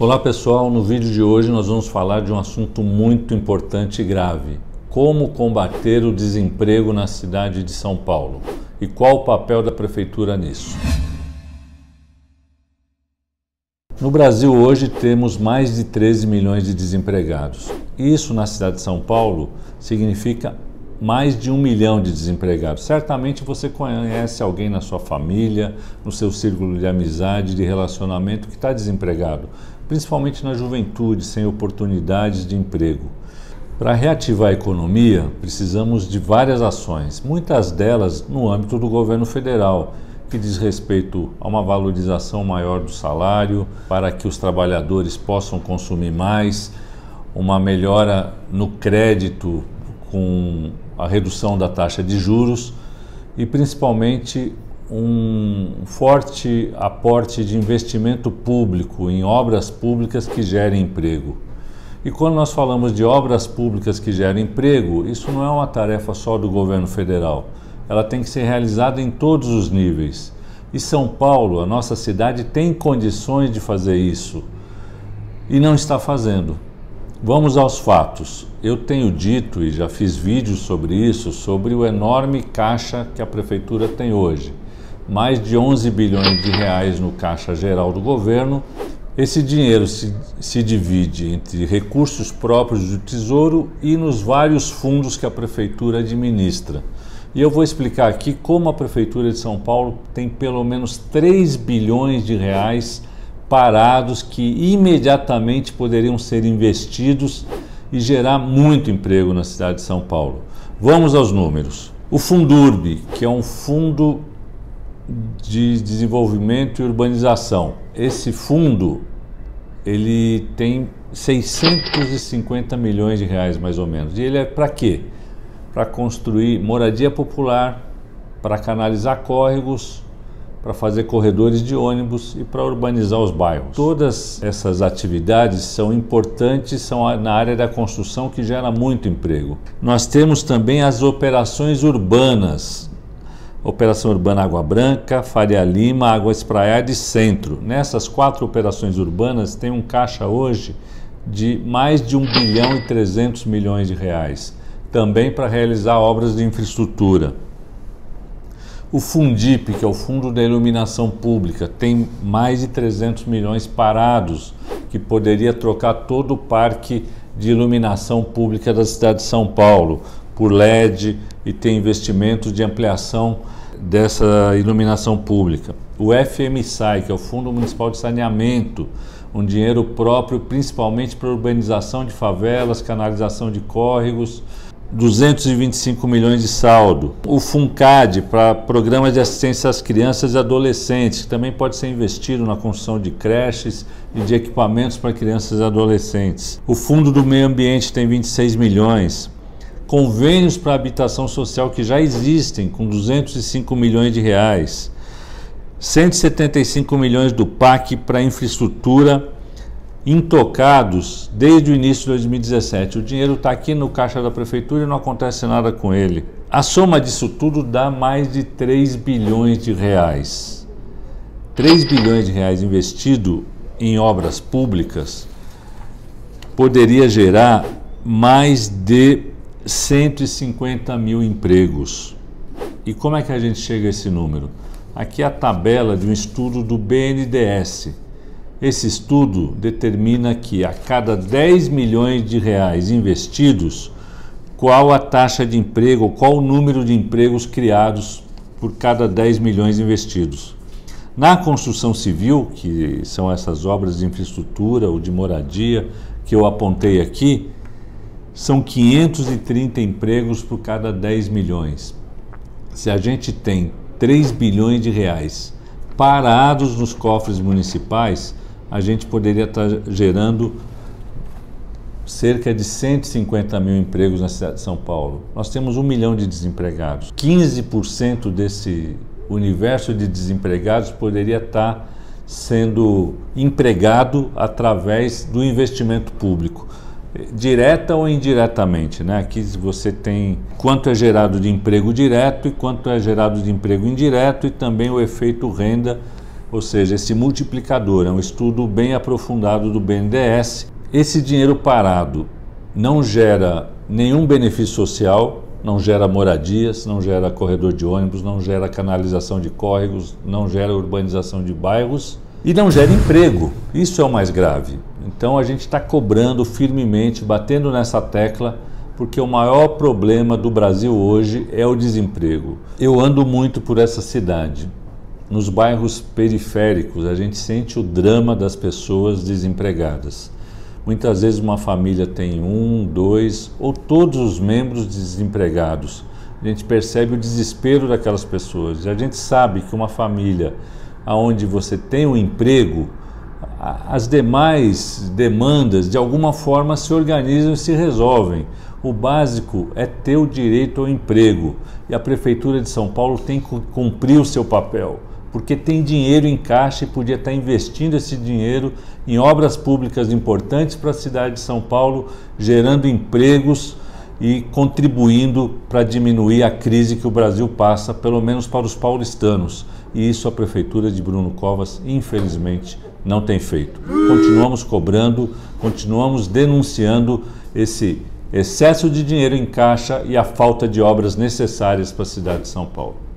Olá pessoal, no vídeo de hoje nós vamos falar de um assunto muito importante e grave: como combater o desemprego na cidade de São Paulo e qual o papel da prefeitura nisso. No Brasil hoje temos mais de 13 milhões de desempregados. Isso na cidade de São Paulo significa mais de um milhão de desempregados. Certamente você conhece alguém na sua família, no seu círculo de amizade, de relacionamento que está desempregado, principalmente na juventude, sem oportunidades de emprego. Para reativar a economia, precisamos de várias ações, muitas delas no âmbito do governo federal, que diz respeito a uma valorização maior do salário, para que os trabalhadores possam consumir mais, uma melhora no crédito com a redução da taxa de juros e principalmente um forte aporte de investimento público em obras públicas que gerem emprego. E quando nós falamos de obras públicas que geram emprego, isso não é uma tarefa só do governo federal. Ela tem que ser realizada em todos os níveis. E São Paulo, a nossa cidade, tem condições de fazer isso e não está fazendo. Vamos aos fatos. Eu tenho dito e já fiz vídeos sobre isso, sobre o enorme caixa que a prefeitura tem hoje. Mais de 11 bilhões de reais no caixa geral do governo. Esse dinheiro se, se divide entre recursos próprios do Tesouro e nos vários fundos que a prefeitura administra. E eu vou explicar aqui como a prefeitura de São Paulo tem pelo menos 3 bilhões de reais parados que imediatamente poderiam ser investidos e gerar muito emprego na cidade de São Paulo. Vamos aos números. O Fundurb, que é um fundo de desenvolvimento e urbanização. Esse fundo ele tem 650 milhões de reais mais ou menos. E ele é para quê? Para construir moradia popular, para canalizar córregos, para fazer corredores de ônibus e para urbanizar os bairros. Todas essas atividades são importantes, são na área da construção que gera muito emprego. Nós temos também as operações urbanas. Operação Urbana Água Branca, Faria Lima, Água Espraiada e Centro. Nessas quatro operações urbanas tem um caixa hoje de mais de 1 bilhão e 300 milhões de reais, também para realizar obras de infraestrutura. O Fundip, que é o Fundo da Iluminação Pública, tem mais de 300 milhões parados, que poderia trocar todo o parque de iluminação pública da cidade de São Paulo por LED e ter investimentos de ampliação dessa iluminação pública. O FMSAI, que é o Fundo Municipal de Saneamento, um dinheiro próprio principalmente para urbanização de favelas, canalização de córregos, 225 milhões de saldo. O FUNCAD, para programas de assistência às crianças e adolescentes, que também pode ser investido na construção de creches e de equipamentos para crianças e adolescentes. O Fundo do Meio Ambiente tem 26 milhões. Convênios para habitação social que já existem, com 205 milhões de reais. 175 milhões do PAC para infraestrutura intocados desde o início de 2017. O dinheiro está aqui no caixa da prefeitura e não acontece nada com ele. A soma disso tudo dá mais de 3 bilhões de reais. 3 bilhões de reais investido em obras públicas poderia gerar mais de 150 mil empregos. E como é que a gente chega a esse número? Aqui é a tabela de um estudo do BNDES, esse estudo determina que a cada 10 milhões de reais investidos, qual a taxa de emprego, qual o número de empregos criados por cada 10 milhões investidos. Na construção civil, que são essas obras de infraestrutura ou de moradia que eu apontei aqui, são 530 empregos por cada 10 milhões. Se a gente tem 3 bilhões de reais parados nos cofres municipais, a gente poderia estar gerando cerca de 150 mil empregos na cidade de São Paulo. Nós temos um milhão de desempregados. 15% desse universo de desempregados poderia estar sendo empregado através do investimento público, direta ou indiretamente. Né? Aqui você tem quanto é gerado de emprego direto e quanto é gerado de emprego indireto e também o efeito renda ou seja, esse multiplicador, é um estudo bem aprofundado do BNDES. Esse dinheiro parado não gera nenhum benefício social, não gera moradias, não gera corredor de ônibus, não gera canalização de córregos, não gera urbanização de bairros e não gera emprego. Isso é o mais grave. Então a gente está cobrando firmemente, batendo nessa tecla, porque o maior problema do Brasil hoje é o desemprego. Eu ando muito por essa cidade. Nos bairros periféricos, a gente sente o drama das pessoas desempregadas. Muitas vezes uma família tem um, dois ou todos os membros desempregados. A gente percebe o desespero daquelas pessoas. A gente sabe que uma família onde você tem um emprego, as demais demandas de alguma forma se organizam e se resolvem. O básico é ter o direito ao emprego e a Prefeitura de São Paulo tem que cumprir o seu papel porque tem dinheiro em caixa e podia estar investindo esse dinheiro em obras públicas importantes para a cidade de São Paulo, gerando empregos e contribuindo para diminuir a crise que o Brasil passa, pelo menos para os paulistanos. E isso a prefeitura de Bruno Covas, infelizmente, não tem feito. Continuamos cobrando, continuamos denunciando esse excesso de dinheiro em caixa e a falta de obras necessárias para a cidade de São Paulo.